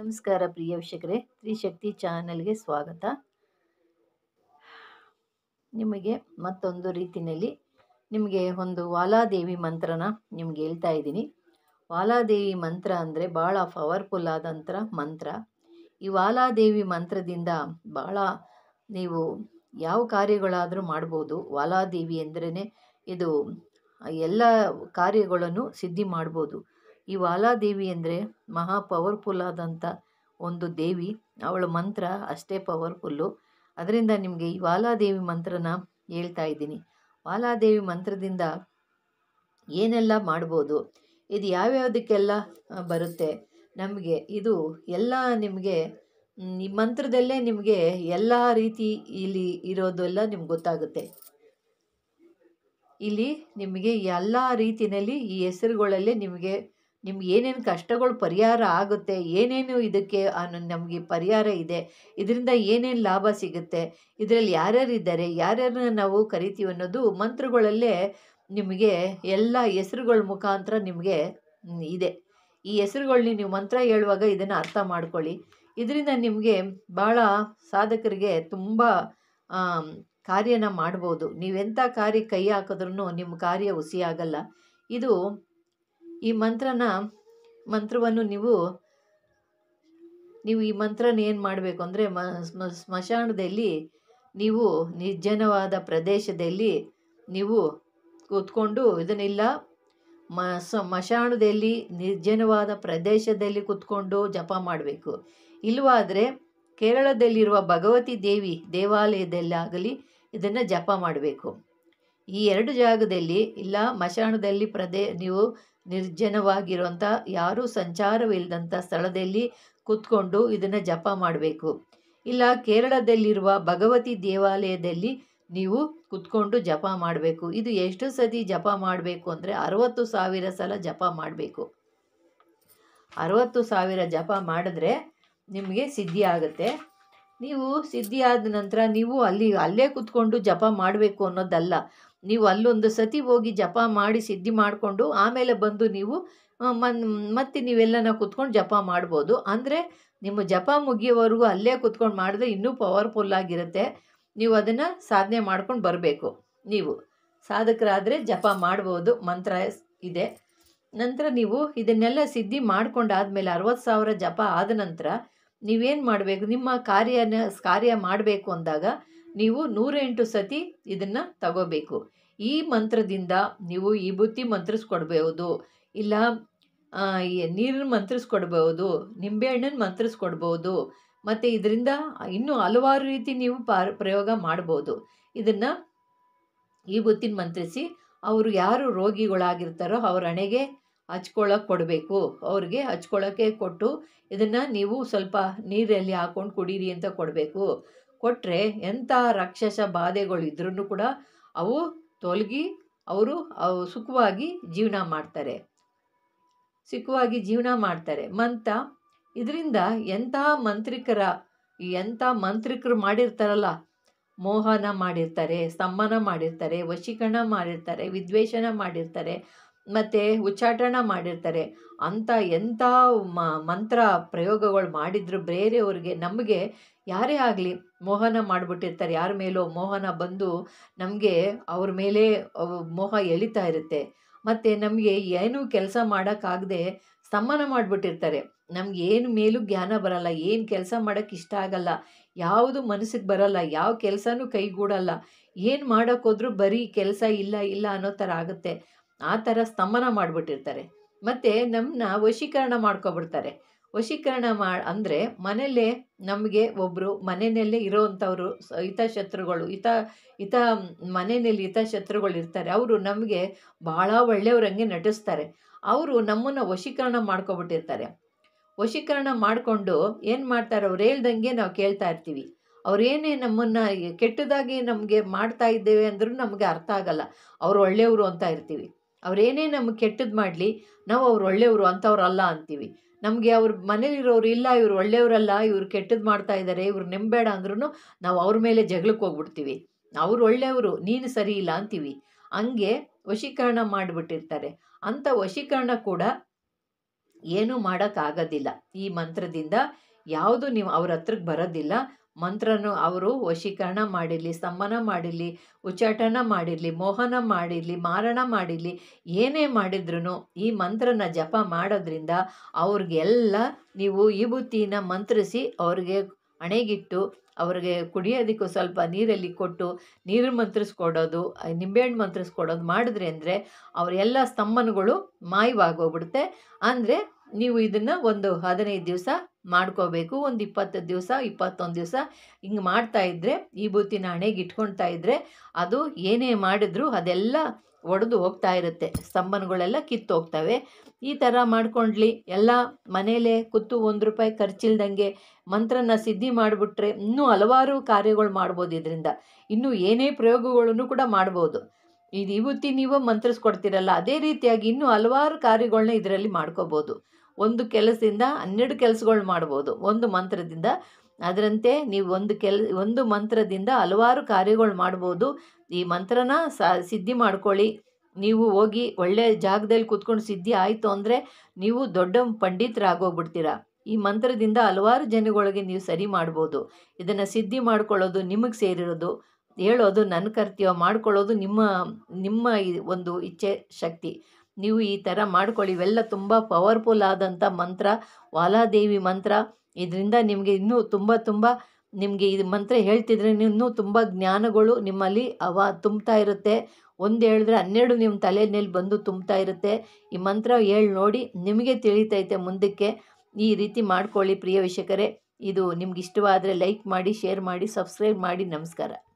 ನಮಸ್ಕಾರ ಪ್ರಿಯ ವೀಕ್ಷಕರೇ, ತ್ರಿಶಕ್ತಿ ಚಾನಲ್ಗೆ ಸ್ವಾಗತ. ನಿಮಗೆ ಮತ್ತೊಂದು ರೀತಿಯಲ್ಲಿ ನಿಮಗೆ ಒಂದು ವಾಲಾದೇವಿ ಮಂತ್ರನ ನಿಮ್ಗೆ ಹೇಳ್ತಾ ಇದ್ದೀನಿ. ವಾಲಾದೇವಿ ಮಂತ್ರ ಅಂದರೆ ಭಾಳ ಪವರ್ಫುಲ್ ಆದಂಥ ಮಂತ್ರ. ಈ ವಾಲಾದೇವಿ ಮಂತ್ರದಿಂದ ಭಾಳ ನೀವು ಯಾವ ಕಾರ್ಯಗಳಾದರೂ ಮಾಡ್ಬೋದು. ವಾಲಾದೇವಿ ಅಂದ್ರೇ ಇದು ಎಲ್ಲ ಕಾರ್ಯಗಳನ್ನು ಸಿದ್ಧಿ ಮಾಡ್ಬೋದು. ಈ ವಾಲಾದೇವಿ ಅಂದರೆ ಮಹಾ ಪವರ್ಫುಲ್ ಆದಂಥ ಒಂದು ದೇವಿ. ಅವಳ ಮಂತ್ರ ಅಷ್ಟೇ ಪವರ್ಫುಲ್ಲು ಅದರಿಂದ ನಿಮಗೆ ಈ ವಾಲಾದೇವಿ ಮಂತ್ರನ ಹೇಳ್ತಾ ಇದ್ದೀನಿ. ವಾಲಾದೇವಿ ಮಂತ್ರದಿಂದ ಏನೆಲ್ಲ ಮಾಡ್ಬೋದು, ಇದು ಯಾವ್ಯಾವುದಕ್ಕೆಲ್ಲ ಬರುತ್ತೆ, ನಮಗೆ ಇದು ಎಲ್ಲ ನಿಮಗೆ ಈ ಮಂತ್ರದಲ್ಲೇ ನಿಮಗೆ ಎಲ್ಲ ರೀತಿ ಇಲ್ಲಿ ಇರೋದೆಲ್ಲ ನಿಮ್ಗೆ ಗೊತ್ತಾಗುತ್ತೆ. ಇಲ್ಲಿ ನಿಮಗೆ ಎಲ್ಲ ರೀತಿಯಲ್ಲಿ ಈ ಹೆಸರುಗಳಲ್ಲೇ ನಿಮಗೆ ನಿಮ್ಗೆ ಏನೇನು ಕಷ್ಟಗಳು ಪರಿಹಾರ ಆಗುತ್ತೆ, ಏನೇನು ಇದಕ್ಕೆ ನಮಗೆ ಪರಿಹಾರ ಇದೆ, ಇದರಿಂದ ಏನೇನು ಲಾಭ ಸಿಗುತ್ತೆ, ಇದರಲ್ಲಿ ಯಾರ್ಯಾರು ಇದ್ದಾರೆ, ಯಾರ್ಯಾರನ್ನ ನಾವು ಕರಿತೀವಿ ಅನ್ನೋದು ಮಂತ್ರಗಳಲ್ಲೇ ನಿಮಗೆ ಎಲ್ಲ ಹೆಸರುಗಳ ಮುಖಾಂತರ ನಿಮಗೆ ಇದೆ. ಈ ಹೆಸರುಗಳನ್ನ ನೀವು ಮಂತ್ರ ಹೇಳುವಾಗ ಇದನ್ನು ಅರ್ಥ ಮಾಡ್ಕೊಳ್ಳಿ. ಇದರಿಂದ ನಿಮಗೆ ಭಾಳ ಸಾಧಕರಿಗೆ ತುಂಬ ಕಾರ್ಯನ ಮಾಡ್ಬೋದು. ನೀವೆಂಥ ಕಾರ್ಯ ಕೈ ಹಾಕಿದ್ರೂ ನಿಮ್ಮ ಕಾರ್ಯ ಹುಸಿಯಾಗಲ್ಲ ಇದು ಈ ಮಂತ್ರನ, ಮಂತ್ರವನ್ನು ನೀವು ನೀವು ಈ ಮಂತ್ರನ ಏನು ಮಾಡಬೇಕು ಅಂದರೆ ಸ್ಮಶಾನದಲ್ಲಿ ನೀವು ನಿರ್ಜನವಾದ ಪ್ರದೇಶದಲ್ಲಿ ನೀವು ಕೂತ್ಕೊಂಡು ಇದನ್ನೆಲ್ಲ ಮ ಸ್ಮಶಾನದಲ್ಲಿ ನಿರ್ಜನವಾದ ಪ್ರದೇಶದಲ್ಲಿ ಕೂತ್ಕೊಂಡು ಜಪ ಮಾಡಬೇಕು. ಇಲ್ಲವಾದರೆ ಕೇರಳದಲ್ಲಿರುವ ಭಗವತಿ ದೇವಿ ದೇವಾಲಯದಲ್ಲಾಗಲಿ ಇದನ್ನು ಜಪ ಮಾಡಬೇಕು. ಈ ಎರಡು ಜಾಗದಲ್ಲಿ ಇಲ್ಲ, ಮಶಾಣದಲ್ಲಿ ಪ್ರದೇ, ನೀವು ನಿರ್ಜನವಾಗಿರುವಂಥ ಯಾರೂ ಸಂಚಾರವಿಲ್ಲದಂಥ ಸ್ಥಳದಲ್ಲಿ ಕೂತ್ಕೊಂಡು ಇದನ್ನು ಜಪ ಮಾಡಬೇಕು. ಇಲ್ಲ, ಕೇರಳದಲ್ಲಿರುವ ಭಗವತಿ ದೇವಾಲಯದಲ್ಲಿ ನೀವು ಕೂತ್ಕೊಂಡು ಜಪ ಮಾಡಬೇಕು. ಇದು ಎಷ್ಟು ಸತಿ ಜಪ ಮಾಡಬೇಕು ಅಂದರೆ ಅರವತ್ತು ಸಾವಿರ ಸಲ ಜಪ ಮಾಡಬೇಕು. ಅರವತ್ತು ಸಾವಿರ ಜಪ ಮಾಡಿದ್ರೆ ನಿಮಗೆ ಸಿದ್ಧಿ ಆಗುತ್ತೆ. ನೀವು ಸಿದ್ಧಿ ಆದ ನಂತರ ನೀವು ಅಲ್ಲಿ, ಅಲ್ಲೇ ಕೂತ್ಕೊಂಡು ಜಪ ಮಾಡಬೇಕು ಅನ್ನೋದಲ್ಲ. ನೀವು ಅಲ್ಲೊಂದು ಸತಿ ಹೋಗಿ ಜಪ ಮಾಡಿ ಸಿದ್ಧಿ ಮಾಡಿಕೊಂಡು ಆಮೇಲೆ ಬಂದು ನೀವು ಮನ್, ಮತ್ತೆ ನೀವೆಲ್ಲನ ಕೂತ್ಕೊಂಡು ಜಪ ಮಾಡ್ಬೋದು. ಅಂದರೆ ನಿಮ್ಮ ಜಪ ಮುಗಿಯೋವರೆಗೂ ಅಲ್ಲೇ ಕೂತ್ಕೊಂಡು ಮಾಡಿದ್ರೆ ಇನ್ನೂ ಪವರ್ಫುಲ್ ಆಗಿರುತ್ತೆ. ನೀವು ಅದನ್ನು ಸಾಧನೆ ಮಾಡ್ಕೊಂಡು ಬರಬೇಕು. ನೀವು ಸಾಧಕರಾದರೆ ಜಪ ಮಾಡ್ಬೋದು, ಮಂತ್ರ ಇದೆ. ನಂತರ ನೀವು ಇದನ್ನೆಲ್ಲ ಸಿದ್ಧಿ ಮಾಡ್ಕೊಂಡಾದ್ಮೇಲೆ ಅರವತ್ತು ಸಾವಿರ ಜಪ ಆದ ನಂತರ ನೀವೇನು ಮಾಡಬೇಕು, ನಿಮ್ಮ ಕಾರ್ಯನ, ಕಾರ್ಯ ಮಾಡಬೇಕು ಅಂದಾಗ ನೀವು ನೂರೆಂಟು ಸತಿ ಇದನ್ನು ತಗೋಬೇಕು. ಈ ಮಂತ್ರದಿಂದ ನೀವು ಈ ಬುತ್ತಿ ಮಂತ್ರಿಸ್ಕೊಡ್ಬೋದು. ಇಲ್ಲ ನೀರನ್ನು ಮಂತ್ರಿಸ್ಕೊಡ್ಬೋದು ನಿಂಬೆಹಣ್ಣನ್ನು ಮಂತ್ರಿಸ್ಕೊಡ್ಬೋದು, ಮತ್ತು ಇದರಿಂದ ಇನ್ನೂ ಹಲವಾರು ರೀತಿ ನೀವು ಪಾರ್, ಪ್ರಯೋಗ ಮಾಡ್ಬೋದು. ಇದನ್ನು ಈ ಬುತ್ತಿನ ಮಂತ್ರಿಸಿ ಅವರು ಯಾರು ರೋಗಿಗಳಾಗಿರ್ತಾರೋ ಅವ್ರ ಹಣೆಗೆ ಹಚ್ಕೊಳ್ಳೋಕೆ ಕೊಡಬೇಕು. ಅವ್ರಿಗೆ ಹಚ್ಕೊಳ್ಳೋಕ್ಕೆ ಕೊಟ್ಟು ಇದನ್ನು ನೀವು ಸ್ವಲ್ಪ ನೀರಲ್ಲಿ ಹಾಕ್ಕೊಂಡು ಕುಡೀರಿ ಅಂತ ಕೊಡಬೇಕು. ಕೊಟ್ಟರೆ ಎಂಥ ರಾಕ್ಷಸ ಬಾಧೆಗಳು ಇದ್ರೂ ಕೂಡ ಅವು ತೊಲಗಿ ಅವರು ಅವು ಸುಖವಾಗಿ ಜೀವನ ಮಾಡ್ತಾರೆ. ಸುಖವಾಗಿ ಜೀವನ ಮಾಡ್ತಾರೆ. ಮಂತ ಇದರಿಂದ ಎಂಥ ಮಂತ್ರಿಕರ ಎಂಥ ಮಂತ್ರಿಕರು ಮಾಡಿರ್ತಾರಲ್ಲ, ಮೋಹನ ಮಾಡಿರ್ತಾರೆ, ಸ್ತಂಭನ ಮಾಡಿರ್ತಾರೆ, ವಶೀಕರಣ ಮಾಡಿರ್ತಾರೆ, ವಿದ್ವೇಷನ ಮಾಡಿರ್ತಾರೆ ಮತ್ತು ಉಚ್ಚಾಟನ ಮಾಡಿರ್ತಾರೆ. ಅಂಥ ಎಂಥ ಮಂತ್ರ ಪ್ರಯೋಗಗಳು ಮಾಡಿದ್ರು ಬೇರೆಯವ್ರಿಗೆ ನಮಗೆ ಯಾರೇ ಆಗಲಿ ಮೋಹನ ಮಾಡಿಬಿಟ್ಟಿರ್ತಾರೆ. ಯಾರ ಮೇಲೋ ಮೋಹನ ಬಂದು ನಮಗೆ ಅವ್ರ ಮೇಲೆ ಮೋಹ ಎಳಿತಾ ಇರುತ್ತೆ. ಮತ್ತು ನಮಗೆ ಏನೂ ಕೆಲಸ ಮಾಡೋಕ್ಕಾಗದೆ ಸ್ತಂಭನ ಮಾಡಿಬಿಟ್ಟಿರ್ತಾರೆ. ನಮ್ಗೆ ಏನು ಮೇಲೂ ಜ್ಞಾನ ಬರಲ್ಲ, ಏನು ಕೆಲಸ ಮಾಡೋಕ್ಕೆ ಇಷ್ಟ ಆಗಲ್ಲ, ಯಾವುದು ಮನಸ್ಸಿಗೆ ಬರಲ್ಲ, ಯಾವ ಕೆಲಸನೂ ಕೈಗೂಡಲ್ಲ, ಏನು ಮಾಡೋಕ್ಕೋದ್ರೂ ಬರೀ ಕೆಲಸ ಇಲ್ಲ ಇಲ್ಲ ಅನ್ನೋ ಥರ ಆಗುತ್ತೆ. ಆ ಥರ ಸ್ತಂಭನ ಮಾಡಿಬಿಟ್ಟಿರ್ತಾರೆ. ಮತ್ತು ನಮ್ಮನ್ನ ವಶೀಕರಣ ಮಾಡ್ಕೊಬಿಡ್ತಾರೆ. ವಶೀಕರಣ ಮಾ, ಅಂದರೆ ಮನೆಯಲ್ಲೇ ನಮಗೆ ಒಬ್ಬರು ಮನೆಯಲ್ಲೇ ಇರೋವಂಥವ್ರು ಹಿತಶತ್ರುಗಳು, ಹಿತ ಹಿತ, ಮನೆಯಲ್ಲಿ ಹಿತಶತ್ರುಗಳು ಇರ್ತಾರೆ. ಅವರು ನಮಗೆ ಭಾಳ ಒಳ್ಳೆಯವ್ರಂಗೆ ನಟಿಸ್ತಾರೆ. ಅವರು ನಮ್ಮನ್ನು ವಶೀಕರಣ ಮಾಡ್ಕೊಬಿಟ್ಟಿರ್ತಾರೆ. ವಶೀಕರಣ ಮಾಡಿಕೊಂಡು ಏನು ಮಾಡ್ತಾರೆ? ಅವ್ರು ಹೇಳ್ದಂಗೆ ನಾವು ಕೇಳ್ತಾ ಇರ್ತೀವಿ. ಅವರೇನೇ ನಮ್ಮನ್ನು ಕೆಟ್ಟದಾಗಿ ನಮಗೆ ಮಾಡ್ತಾ ಇದ್ದೇವೆ ಅಂದರೂ ನಮಗೆ ಅರ್ಥ ಆಗಲ್ಲ. ಅವರು ಒಳ್ಳೆಯವರು ಅಂತ ಇರ್ತೀವಿ. ಅವರೇನೇ ನಮ್ಗೆ ಕೆಟ್ಟದ್ದು ಮಾಡಲಿ, ನಾವು ಅವ್ರು ಒಳ್ಳೆಯವರು ಅಂಥವ್ರು ಅಲ್ಲ ಅಂತೀವಿ. ನಮಗೆ ಅವ್ರ ಮನೇಲಿರೋರು ಇಲ್ಲ, ಇವ್ರು ಒಳ್ಳೆಯವರಲ್ಲ, ಇವ್ರು ಕೆಟ್ಟದ್ದು ಮಾಡ್ತಾ ಇದ್ದಾರೆ ಇವ್ರು ನೆಂಬೇಡ ಅಂದ್ರೂ ನಾವು ಅವ್ರ ಮೇಲೆ ಜಗಳಕ್ಕೆ ಹೋಗ್ಬಿಡ್ತೀವಿ. ಅವ್ರು ಒಳ್ಳೆಯವರು, ನೀನು ಸರಿ ಇಲ್ಲ ಅಂತೀವಿ. ಹಂಗೆ ವಶೀಕರಣ ಮಾಡಿಬಿಟ್ಟಿರ್ತಾರೆ. ಅಂಥ ವಶೀಕರಣ ಕೂಡ ಏನೂ ಮಾಡೋಕ್ಕಾಗೋದಿಲ್ಲ ಈ ಮಂತ್ರದಿಂದ ಯಾವುದು ನೀವು ಅವ್ರ ಹತ್ರಕ್ಕೆ ಬರೋದಿಲ್ಲ. ಮಂತ್ರನು ಅವರು, ವಶೀಕರಣ ಮಾಡಿರಲಿ, ಸ್ತಂಭನ ಮಾಡಿರಲಿ, ಉಚ್ಚಾಟನ ಮಾಡಿರಲಿ, ಮೋಹನ ಮಾಡಿರಲಿ, ಮಾರಣ ಮಾಡಿರಲಿ, ಏನೇ ಮಾಡಿದ್ರೂ ಈ ಮಂತ್ರನ ಜಪ ಮಾಡೋದ್ರಿಂದ ಅವ್ರಿಗೆಲ್ಲ ನೀವು ವಿಭೂತಿನ ಮಂತ್ರಿಸಿ ಅವ್ರಿಗೆ ಹಣೆಗಿಟ್ಟು ಅವ್ರಿಗೆ ಕುಡಿಯೋದಕ್ಕೂ ಸ್ವಲ್ಪ ನೀರಲ್ಲಿ ಕೊಟ್ಟು ನೀರು ಮಂತ್ರಿಸ್ಕೊಡೋದು ನಿಂಬೆಹಣ್ಣು ಮಂತ್ರಿಸ್ಕೊಡೋದು ಮಾಡಿದ್ರೆ ಅಂದರೆ ಅವರೆಲ್ಲ ಸ್ತಂಭನಗಳು ಮಾಯವಾಗೋಗ್ಬಿಡುತ್ತೆ ಅಂದರೆ ನೀವು ಇದನ್ನು ಒಂದು ಹದಿನೈದು ದಿವಸ ಮಾಡ್ಕೋಬೇಕು. ಒಂದು ಇಪ್ಪತ್ತು ದಿವಸ, ಇಪ್ಪತ್ತೊಂದು ದಿವಸ ಹಿಂಗೆ ಮಾಡ್ತಾ ಇದ್ದರೆ ಈ ಬೂತಿನ ಹಣೆಗೆ ಇಟ್ಕೊಳ್ತಾ ಇದ್ದರೆ ಅದು ಏನೇ ಮಾಡಿದ್ರೂ ಅದೆಲ್ಲ ಒಡೆದು ಹೋಗ್ತಾ ಇರುತ್ತೆ. ಸ್ತಂಭನಗಳೆಲ್ಲ ಕಿತ್ತು ಹೋಗ್ತವೆ. ಈ ಥರ ಮಾಡ್ಕೊಂಡ್ಲಿ ಎಲ್ಲ ಮನೇಲೇ ಕೂತು ಒಂದು ರೂಪಾಯಿ ಖರ್ಚಿಲ್ದಂಗೆ ಮಂತ್ರನ ಸಿದ್ಧಿ ಮಾಡಿಬಿಟ್ರೆ ಇನ್ನೂ ಹಲವಾರು ಕಾರ್ಯಗಳು ಮಾಡ್ಬೋದು ಇದರಿಂದ. ಇನ್ನೂ ಏನೇ ಪ್ರಯೋಗಗಳನ್ನು ಕೂಡ ಮಾಡ್ಬೋದು. ಇದು ಇವತ್ತಿ ನೀವು ಮಂತ್ರಿಸ್ಕೊಡ್ತೀರಲ್ಲ, ಅದೇ ರೀತಿಯಾಗಿ ಇನ್ನೂ ಹಲವಾರು ಕಾರ್ಯಗಳನ್ನ ಇದರಲ್ಲಿ ಮಾಡ್ಕೋಬೋದು. ಒಂದು ಕೆಲಸದಿಂದ ಹನ್ನೆರಡು ಕೆಲಸಗಳು ಮಾಡ್ಬೋದು. ಒಂದು ಮಂತ್ರದಿಂದ. ಅದರಂತೆ ನೀವು ಒಂದು ಕೆಲ, ಒಂದು ಮಂತ್ರದಿಂದ ಹಲವಾರು ಕಾರ್ಯಗಳು ಮಾಡ್ಬೋದು. ಈ ಮಂತ್ರನ ಸಿದ್ಧಿ ಮಾಡ್ಕೊಳ್ಳಿ. ನೀವು ಹೋಗಿ ಒಳ್ಳೆ ಜಾಗದಲ್ಲಿ ಕೂತ್ಕೊಂಡು ಸಿದ್ಧಿ ಆಯಿತು ಅಂದರೆ ನೀವು ದೊಡ್ಡ ಪಂಡಿತರಾಗೋಗ್ಬಿಡ್ತೀರ. ಈ ಮಂತ್ರದಿಂದ ಹಲವಾರು ಜನಗಳಿಗೆ ನೀವು ಸರಿ ಮಾಡ್ಬೋದು. ಇದನ್ನು ಸಿದ್ಧಿ ಮಾಡ್ಕೊಳ್ಳೋದು ನಿಮಗೆ ಸೇರಿರೋದು. ಹೇಳೋದು ನನ್ನ ಕರ್ತವ್ಯ. ಮಾಡ್ಕೊಳ್ಳೋದು ನಿಮ್ಮ ನಿಮ್ಮ ಒಂದು ಇಚ್ಛೆ, ಶಕ್ತಿ. ನೀವು ಈ ಥರ ಮಾಡ್ಕೊಳ್ಳಿ. ಇವೆಲ್ಲ ತುಂಬ ಪವರ್ಫುಲ್ ಆದಂಥ ಮಂತ್ರ, ವಾಲಾದೇವಿ ಮಂತ್ರ. ಇದರಿಂದ ನಿಮಗೆ ಇನ್ನೂ ತುಂಬ ತುಂಬ ನಿಮಗೆ ಇದು ಮಂತ್ರ ಹೇಳ್ತಿದ್ರೆ ಇನ್ನೂ ತುಂಬ ಜ್ಞಾನಗಳು ನಿಮ್ಮಲ್ಲಿ ಅವ ತುಂಬ್ತಾ ಇರುತ್ತೆ. ಒಂದು ಹೇಳಿದ್ರೆ ಹನ್ನೆರಡು ನಿಮ್ಮ ತಲೆಯಲ್ಲಿ ಬಂದು ತುಂಬ್ತಾ ಇರುತ್ತೆ. ಈ ಮಂತ್ರ ಹೇಳಿ ನೋಡಿ ನಿಮಗೆ ತಿಳಿತೈತೆ ಮುಂದಕ್ಕೆ. ಈ ರೀತಿ ಮಾಡ್ಕೊಳ್ಳಿ ಪ್ರಿಯ ವೀಕ್ಷಕರೇ. ಇದು ನಿಮ್ಗೆ ಇಷ್ಟವಾದರೆ ಲೈಕ್ ಮಾಡಿ, ಶೇರ್ ಮಾಡಿ, ಸಬ್ಸ್ಕ್ರೈಬ್ ಮಾಡಿ. ನಮಸ್ಕಾರ.